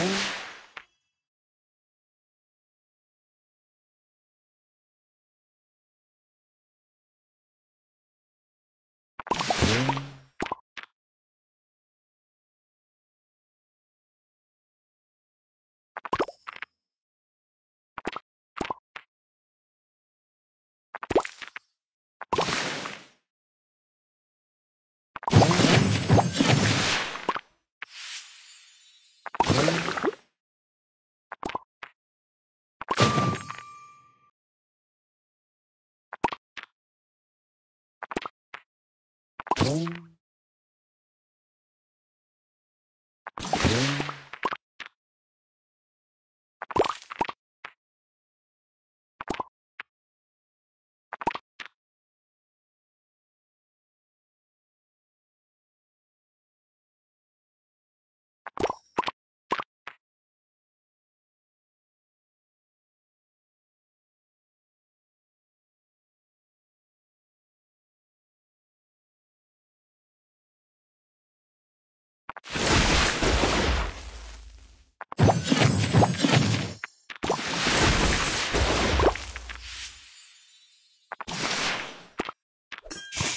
Amen. Oh.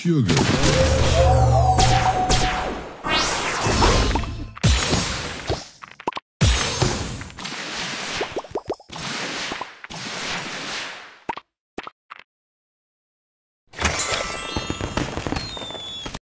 Sugar.